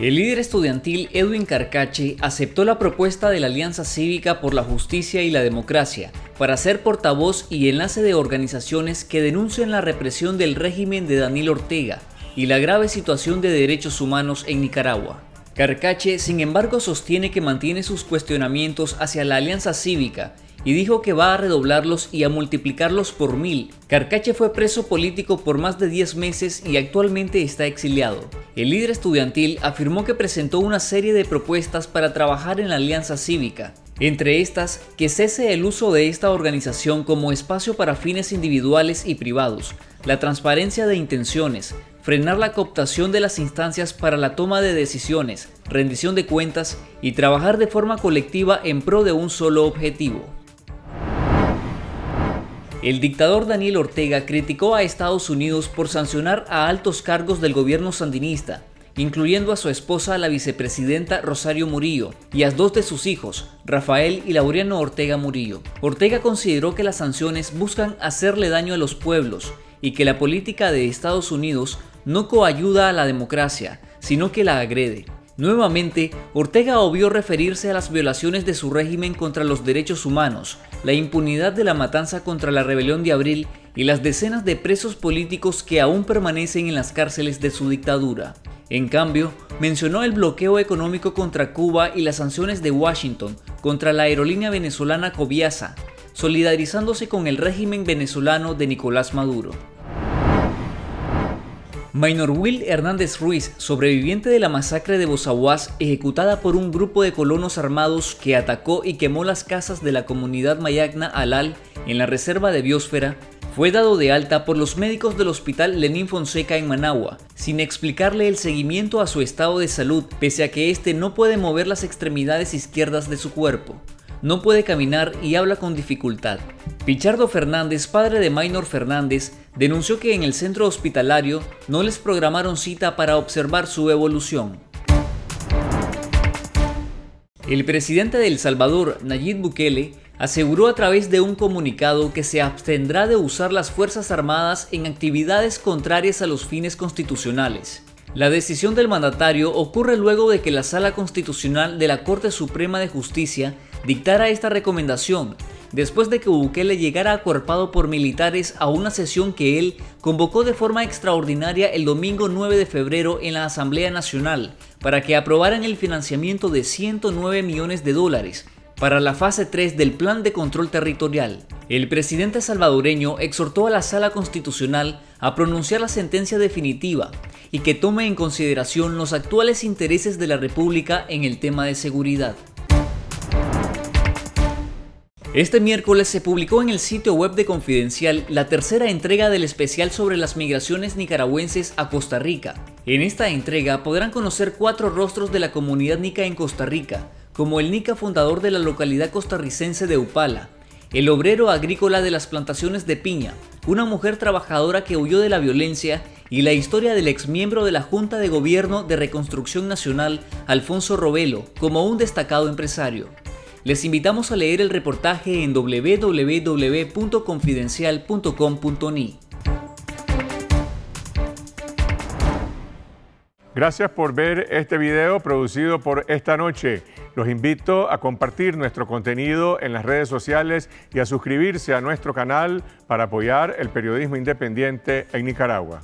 El líder estudiantil Edwin Carcache aceptó la propuesta de la Alianza Cívica por la Justicia y la Democracia para ser portavoz y enlace de organizaciones que denuncian la represión del régimen de Daniel Ortega y la grave situación de derechos humanos en Nicaragua. Carcache, sin embargo, sostiene que mantiene sus cuestionamientos hacia la Alianza Cívica y dijo que va a redoblarlos y a multiplicarlos por mil. Carcache fue preso político por más de 10 meses y actualmente está exiliado. El líder estudiantil afirmó que presentó una serie de propuestas para trabajar en la alianza cívica, entre estas, que cese el uso de esta organización como espacio para fines individuales y privados, la transparencia de intenciones, frenar la cooptación de las instancias para la toma de decisiones, rendición de cuentas y trabajar de forma colectiva en pro de un solo objetivo. El dictador Daniel Ortega criticó a Estados Unidos por sancionar a altos cargos del gobierno sandinista, incluyendo a su esposa la vicepresidenta Rosario Murillo y a dos de sus hijos, Rafael y Laureano Ortega Murillo. Ortega consideró que las sanciones buscan hacerle daño a los pueblos y que la política de Estados Unidos no coayuda a la democracia, sino que la agrede. Nuevamente, Ortega obvió referirse a las violaciones de su régimen contra los derechos humanos, la impunidad de la matanza contra la rebelión de abril y las decenas de presos políticos que aún permanecen en las cárceles de su dictadura. En cambio, mencionó el bloqueo económico contra Cuba y las sanciones de Washington contra la aerolínea venezolana Coviasa, solidarizándose con el régimen venezolano de Nicolás Maduro. Minor Will Hernández Ruiz, sobreviviente de la masacre de Bozaguas ejecutada por un grupo de colonos armados que atacó y quemó las casas de la comunidad mayagna Alal en la reserva de Biosfera, fue dado de alta por los médicos del Hospital Lenín Fonseca en Managua, sin explicarle el seguimiento a su estado de salud, pese a que éste no puede mover las extremidades izquierdas de su cuerpo. No puede caminar y habla con dificultad. Pichardo Fernández, padre de Maynor Fernández, denunció que en el centro hospitalario no les programaron cita para observar su evolución. El presidente de El Salvador, Nayib Bukele, aseguró a través de un comunicado que se abstendrá de usar las Fuerzas Armadas en actividades contrarias a los fines constitucionales. La decisión del mandatario ocurre luego de que la Sala Constitucional de la Corte Suprema de Justicia dictara esta recomendación, después de que Bukele llegara acuerpado por militares a una sesión que él convocó de forma extraordinaria el domingo 9 de febrero en la Asamblea Nacional para que aprobaran el financiamiento de 109 millones de dólares para la fase 3 del Plan de Control Territorial. El presidente salvadoreño exhortó a la Sala Constitucional a pronunciar la sentencia definitiva y que tome en consideración los actuales intereses de la República en el tema de seguridad. Este miércoles se publicó en el sitio web de Confidencial la tercera entrega del especial sobre las migraciones nicaragüenses a Costa Rica. En esta entrega podrán conocer cuatro rostros de la comunidad nica en Costa Rica, como el nica fundador de la localidad costarricense de Upala, el obrero agrícola de las plantaciones de piña, una mujer trabajadora que huyó de la violencia y la historia del exmiembro de la Junta de Gobierno de Reconstrucción Nacional, Alfonso Robelo, como un destacado empresario. Les invitamos a leer el reportaje en www.confidencial.com.ni. Gracias por ver este video producido por Esta Noche. Los invito a compartir nuestro contenido en las redes sociales y a suscribirse a nuestro canal para apoyar el periodismo independiente en Nicaragua.